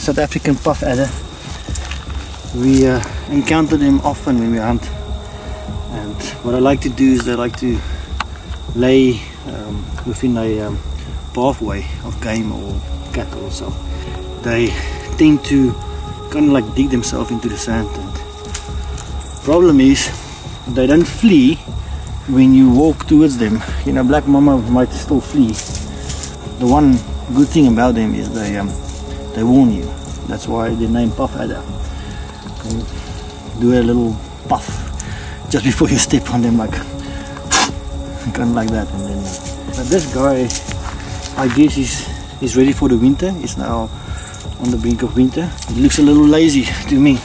South African puff adder. We uh, encounter them often when we hunt. And what I like to do is I like to lay um, within a um, pathway of game or cattle so. They tend to kind of like dig themselves into the sand. And problem is they don't flee when you walk towards them. You know, black mamba might still flee. The one good thing about them is they um, they warn you. That's why they name puff adder. Do a little puff just before you step on them, like kind of like that. And then uh, this guy, I guess, is is ready for the winter. He's now on the brink of winter. It looks a little lazy to me.